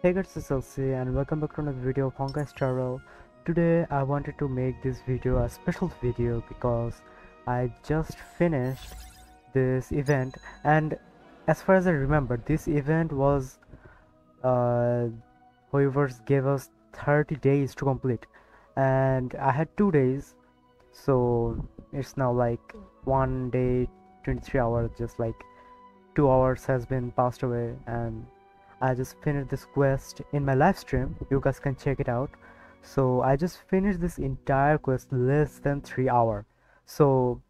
Hey guys, it's Elsie and welcome back to another video of Honkai Star Rail. Today I wanted to make this video a special video because I just finished this event. And as far as I remember this event was uh, Hoyoverse gave us 30 days to complete. And I had 2 days. So it's now like 1 day 23 hours just like 2 hours has been passed away and I just finished this quest in my live stream. You guys can check it out. So I just finished this entire quest less than 3 hour. So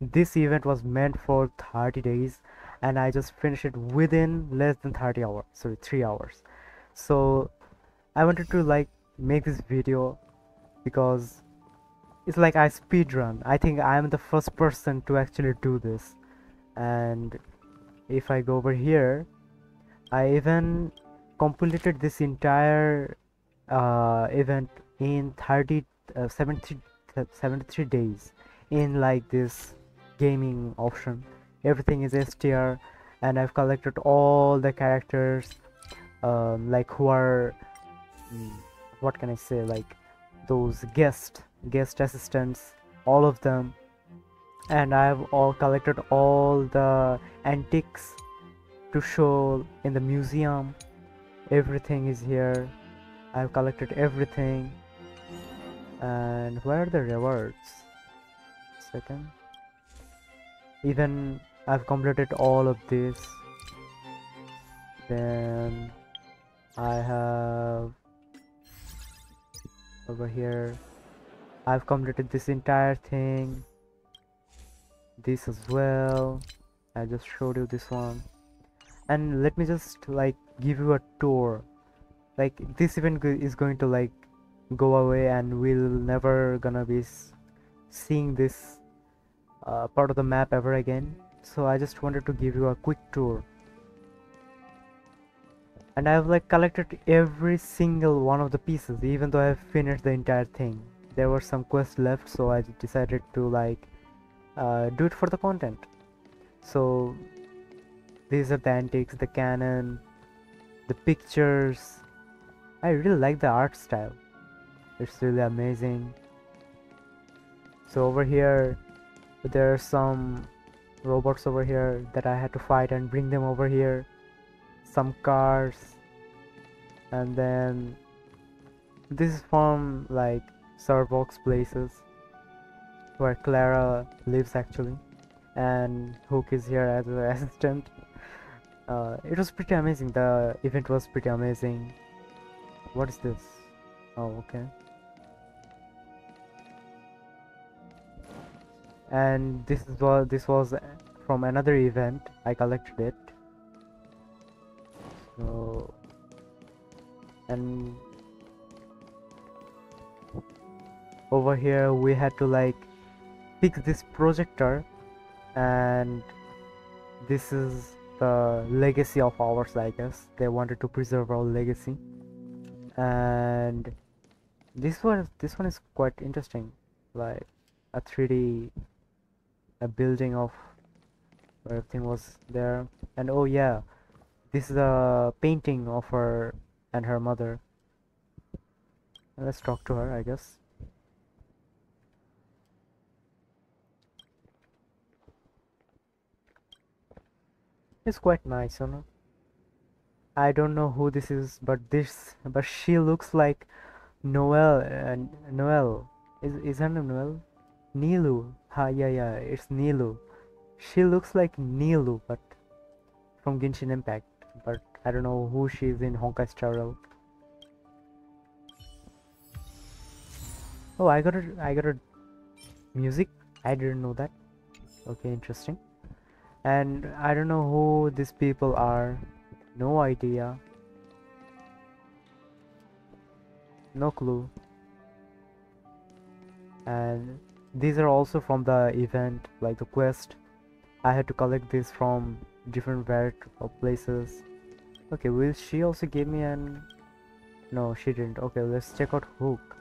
this event was meant for 30 days and I just finished it within less than 30 hours. Sorry, 3 hours. So I wanted to like make this video because it's like I speedrun. I think I'm the first person to actually do this. And if I go over here I even completed this entire uh, event in 30 uh, 70, 73 days in like this gaming option. Everything is STR and I've collected all the characters um, like who are mm, what can I say like those guest guest assistants all of them. And I've all collected all the antiques to show in the museum. Everything is here. I've collected everything. And where are the rewards? Second. Even I've completed all of this. Then I have over here. I've completed this entire thing. This as well. I just showed you this one and let me just like give you a tour. Like this event is going to like go away and we'll never gonna be seeing this uh, part of the map ever again. So I just wanted to give you a quick tour. And I've like collected every single one of the pieces even though I've finished the entire thing. There were some quests left so I decided to like uh, do it for the content. So these are the antiques, the cannon, the pictures. I really like the art style. It's really amazing. So over here, there are some robots over here that I had to fight and bring them over here. Some cars. And then this is from like Sarbox places where Clara lives actually and Hook is here as an assistant uh, it was pretty amazing. The event was pretty amazing. What is this? Oh okay. And this is what this was from another event. I collected it. So and over here we had to like fix this projector. And this is the legacy of ours I guess. They wanted to preserve our legacy. And this one this one is quite interesting. Like a 3d a building of where everything was there. And oh yeah this is a painting of her and her mother. Let's talk to her I guess It's quite nice, you know. I don't know who this is, but this, but she looks like Noel. Uh, Noel is is her name Noel? Nilou. Ha, yeah, yeah. It's Nilou. She looks like Nilou, but from Genshin Impact. But I don't know who she is in Honkai Star Rail. Oh, I got a, I got a music. I didn't know that. Okay, interesting and I don't know who these people are. No idea. No clue. And these are also from the event like the quest. I had to collect this from different variety of places. Okay will she also give me an? No she didn't. Okay let's check out hook.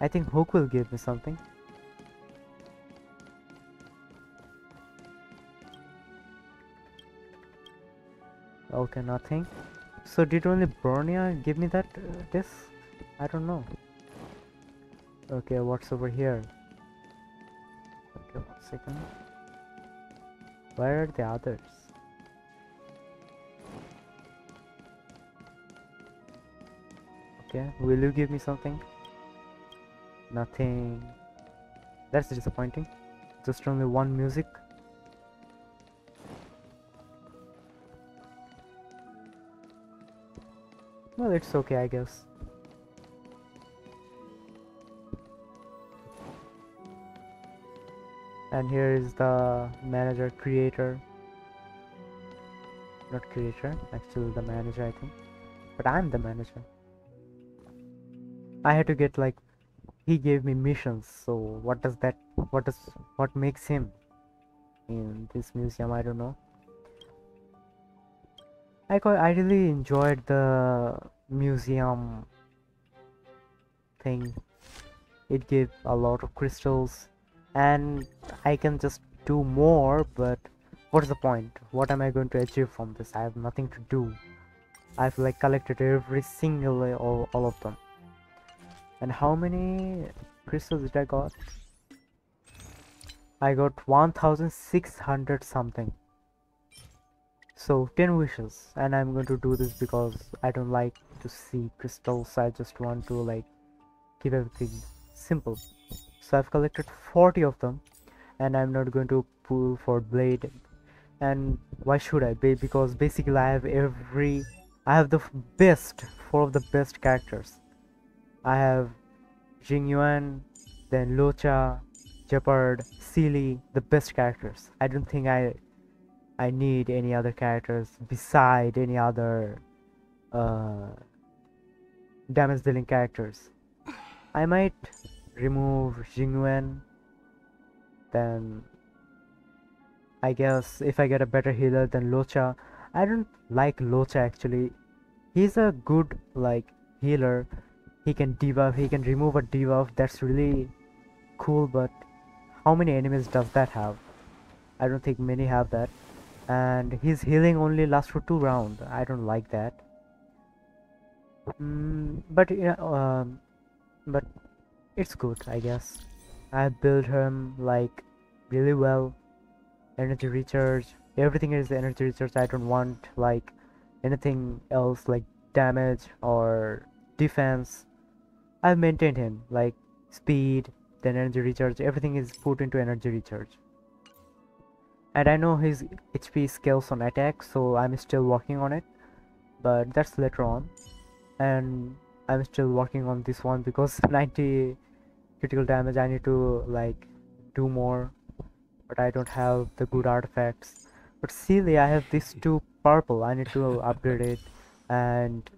I think hook will give me something okay nothing So did only Bornea give me that uh, this? I don't know. Okay, what's over here? Okay, one second. Where are the others? Okay, will you give me something? Nothing. That's disappointing. Just only one music. Well, it's okay, I guess. And here is the manager creator. Not creator, actually the manager, I think. But I'm the manager. I had to get like he gave me missions so what does that what does what makes him in this museum i don't know i i really enjoyed the museum thing. It gave a lot of crystals and i can just do more but what's the point? What am i going to achieve from this? I have nothing to do. I've like collected every single uh, all, all of them. And how many crystals did I got? I got 1600 something. So 10 wishes and I'm going to do this because I don't like to see crystals. I just want to like keep everything simple. So I've collected 40 of them and I'm not going to pull for blade and why should I because basically I have every I have the best four of the best characters I have Jing Jingyuan, then Luocha, Gepard, Seele, the best characters. I don't think I I need any other characters beside any other uh, damage dealing characters. I might remove Jingyuan, then I guess if I get a better healer than Luocha. I don't like Luocha actually. He's a good like healer he can debuff he can remove a debuff that's really cool but how many enemies does that have I don't think many have that and his healing only lasts for two rounds. I don't like that. Mm, but yeah um, but it's good I guess. I built him like really well. Energy recharge. Everything is energy recharge I don't want like anything else like damage or defense. I've maintained him like speed then energy recharge. Everything is put into energy recharge and I know his HP scales on attack so I'm still working on it. But that's later on. And I'm still working on this one because 90 critical damage I need to like do more. But I don't have the good artifacts. But Seele I have these two purple. I need to upgrade it. And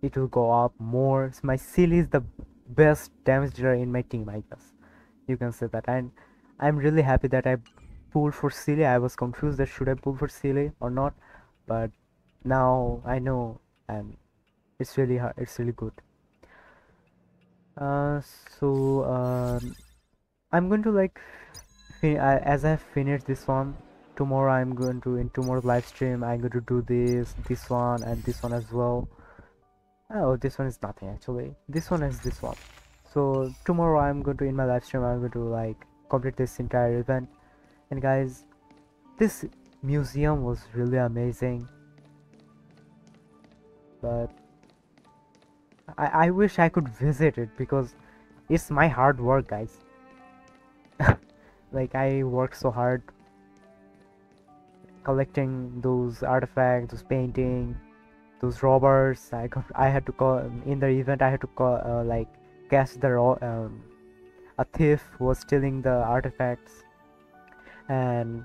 it will go up more. So my Seele is the best damage dealer in my team I guess. You can say that. And I'm really happy that I pulled for Seele I was confused that should I pull for Seele or not but now I know and it's really hard it's really good. Uh, so um, I'm going to like as I finish this one tomorrow I'm going to in tomorrow's live stream I'm going to do this this one and this one as well. Oh this one is nothing actually. This one is this one. So tomorrow i'm going to in my live stream i'm going to like complete this entire event and guys this museum was really amazing. But I, I wish I could visit it because it's my hard work guys. Like I work so hard collecting those artifacts those painting those robbers. I i had to call in the event i had to call uh, like catch the um, a thief was stealing the artifacts and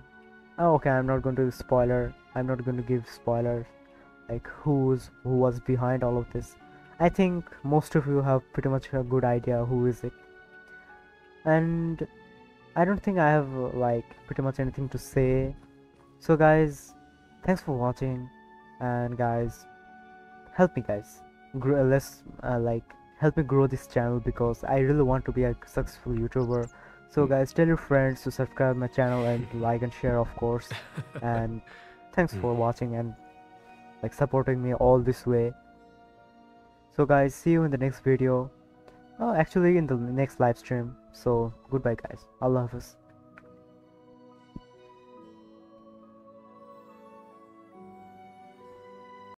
oh, okay i'm not going to spoiler. I'm not going to give spoilers. Like who's who was behind all of this. I think most of you have pretty much a good idea who is it. And i don't think i have like pretty much anything to say. So guys thanks for watching. And guys help me guys. Grow let's uh, like help me grow this channel because i really want to be a successful youtuber so hmm. guys tell your friends to subscribe my channel and like and share of course. And thanks for hmm. watching and like supporting me all this way. So guys see you in the next video. Uh, actually in the next live stream. So goodbye guys. Allah hafiz